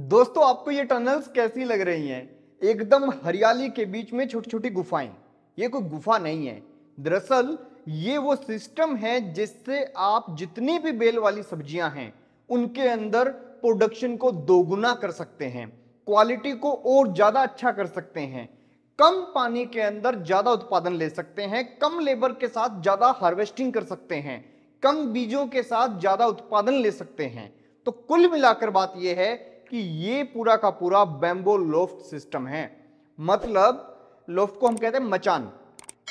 दोस्तों, आपको ये टनल्स कैसी लग रही हैं? एकदम हरियाली के बीच में छोटी छोटी गुफाएँ। ये कोई गुफा नहीं है। दरअसल, ये वो सिस्टम है जिससे आप जितनी भी बेल वाली सब्ज़ियाँ हैं, उनके अंदर प्रोडक्शन को दोगुना कर सकते हैं, क्वालिटी को और ज़्यादा अच्छा कर सकते हैं। कम पानी के अंदर ज़्यादा उत्पादन ले सकते हैं, कम लेबर के साथ ज़्यादा हार्वेस्टिंग कर सकते हैं, कम बीजों के साथ ज़्यादा उत्पादन ले सकते हैं। तो कुल मिलाकर बात यह है कि ये पूरा का पूरा बैम्बो लोफ्ट सिस्टम है। मतलब लोफ्ट को हम कहते हैं मचान।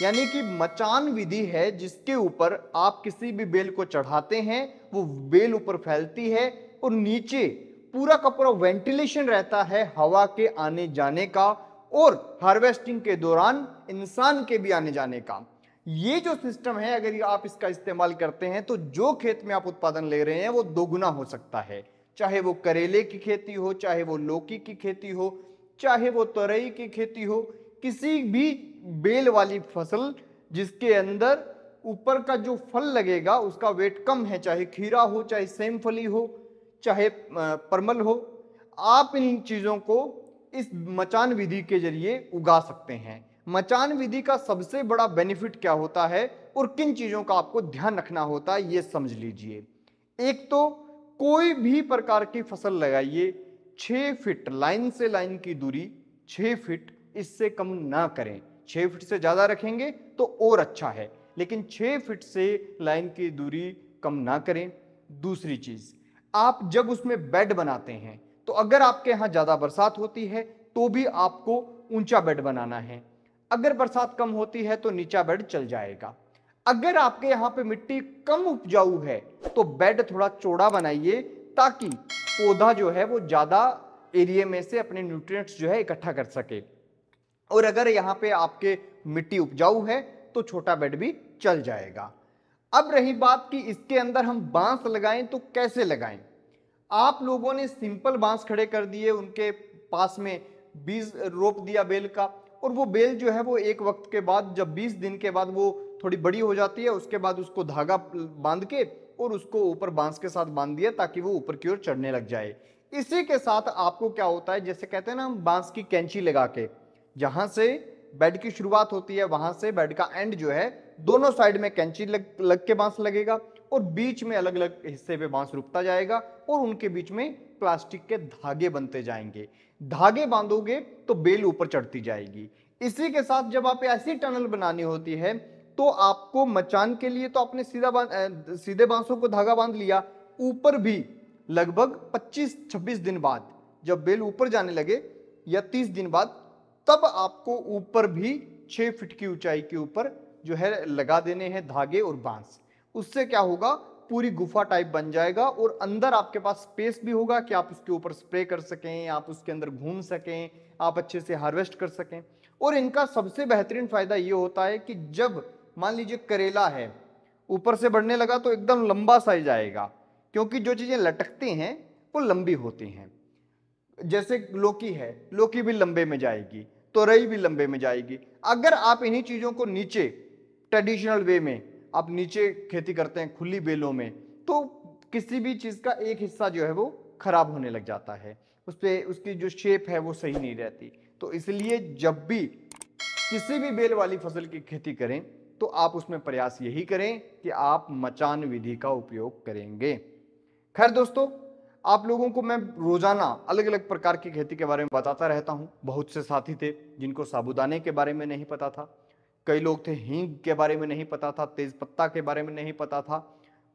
यानी कि मचान विधि है जिसके ऊपर आप किसी भी बेल को चढ़ाते हैं, वो बेल ऊपर फैलती है और नीचे पूरा का पूरा वेंटिलेशन रहता है हवा के आने जाने का और हार्वेस्टिंग के दौरान इंसान के भी आने जाने का। ये जो सिस्टम है, अगर आप इसका इस्तेमाल करते हैं तो जो खेत में आप उत्पादन ले रहे हैं, वो दोगुना हो सकता है। चाहे वो करेले की खेती हो, चाहे वो लौकी की खेती हो, चाहे वो तरई की खेती हो, किसी भी बेल वाली फ़सल जिसके अंदर ऊपर का जो फल लगेगा, उसका वेट कम है, चाहे खीरा हो, चाहे सेम फली हो, चाहे परमल हो, आप इन चीज़ों को इस मचान विधि के ज़रिए उगा सकते हैं। मचान विधि का सबसे बड़ा बेनिफिट क्या होता है और किन चीज़ों का आपको ध्यान रखना होता है, ये समझ लीजिए। एक तो कोई भी प्रकार की फ़सल लगाइए छः फिट, लाइन से लाइन की दूरी छः फिट, इससे कम ना करें। छः फिट से ज़्यादा रखेंगे तो और अच्छा है, लेकिन छः फिट से लाइन की दूरी कम ना करें। दूसरी चीज़, आप जब उसमें बेड बनाते हैं तो अगर आपके यहाँ ज़्यादा बरसात होती है तो भी आपको ऊँचा बेड बनाना है। अगर बरसात कम होती है तो नीचा बेड चल जाएगा। अगर आपके यहाँ पे मिट्टी कम उपजाऊ है तो बेड थोड़ा चौड़ा बनाइए ताकि पौधा जो है वो ज़्यादा एरिए में से अपने न्यूट्रिएंट्स जो है इकट्ठा कर सके। और अगर यहाँ पे आपके मिट्टी उपजाऊ है तो छोटा बेड भी चल जाएगा। अब रही बात कि इसके अंदर हम बाँस लगाएँ तो कैसे लगाएँ? आप लोगों ने सिंपल बाँस खड़े कर दिए, उनके पास में बीज रोप दिया, बेल का। और वो बेल जो है वो एक वक्त के बाद जब 20 दिन के बाद वो थोड़ी बड़ी हो जाती है उसके बाद उसको धागा बाँध के और उसको ऊपर बाँस के साथ बाँध दिया ताकि वो ऊपर की ओर चढ़ने लग जाए। इसी के साथ आपको क्या होता है जैसे कहते हैं ना बाँस की कैंची लगा के जहाँ से बेड की शुरुआत होती है वहाँ से बेड का एंड जो है दोनों साइड में कैंची लग, लग के बाँस लगेगा। और बीच में अलग अलग हिस्से पे बाँस रुकता जाएगा और उनके बीच में प्लास्टिक के धागे बनते जाएँगे। धागे बांधोगे तो बेल ऊपर चढ़ती जाएगी। इसी के साथ जब आप ऐसी टनल बनानी होती है तो आपको मचान के लिए तो आपने सीधा बाँध सीधे बांसों को धागा बाँध लिया। ऊपर भी लगभग 25-26 दिन बाद जब बेल ऊपर जाने लगे या 30 दिन बाद, तब आपको ऊपर भी छह फीट की ऊंचाई के ऊपर जो है लगा देने हैं धागे और बाँस। उससे क्या होगा? पूरी गुफा टाइप बन जाएगा और अंदर आपके पास स्पेस भी होगा कि आप उसके ऊपर स्प्रे कर सकें, आप उसके अंदर घूम सकें, आप अच्छे से हार्वेस्ट कर सकें। और इनका सबसे बेहतरीन फ़ायदा ये होता है कि जब मान लीजिए करेला है, ऊपर से बढ़ने लगा तो एकदम लंबा साइज़ आएगा क्योंकि जो चीज़ें लटकती हैं, वो लंबी होती हैं। जैसे लोकी है, लोकी भी लंबे में जाएगी, तोरई भी लंबे में जाएगी। अगर आप इन्हीं चीज़ों को नीचे ट्रेडिशनल वे में आप नीचे खेती करते हैं खुली बेलों में तो किसी भी चीज़ का एक हिस्सा जो है वो खराब होने लग जाता है। उस पर उसकी जो शेप है वो सही नहीं रहती। तो इसलिए जब भी किसी भी बेल वाली फ़सल की खेती करें तो आप उसमें प्रयास यही करें कि आप मचान विधि का उपयोग करेंगे। खैर दोस्तों, आप लोगों को मैं रोज़ाना अलग अलग प्रकार की खेती के बारे में बताता रहता हूँ। बहुत से साथी थे जिनको साबुदाने के बारे में नहीं पता था। कई लोग थे, हींग के बारे में नहीं पता था, तेज पत्ता के बारे में नहीं पता था,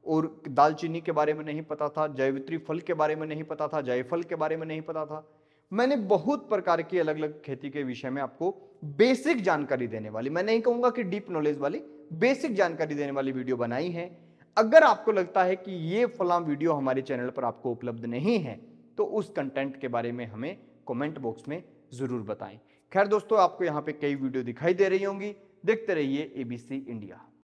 और दालचीनी के बारे में नहीं पता था जयवित्री फल के बारे में नहीं पता था, जायफल के बारे में नहीं पता था। मैंने बहुत प्रकार की अलग अलग खेती के विषय में आपको बेसिक जानकारी देने वाली, मैं नहीं कहूँगा कि डीप नॉलेज वाली, बेसिक जानकारी देने वाली वीडियो बनाई है। अगर आपको लगता है कि ये फलाम वीडियो हमारे चैनल पर आपको उपलब्ध नहीं है तो उस कंटेंट के बारे में हमें कमेंट बॉक्स में ज़रूर बताएँ। खैर दोस्तों, आपको यहाँ पे कई वीडियो दिखाई दे रही होंगी देखते रहिए एबीसी इंडिया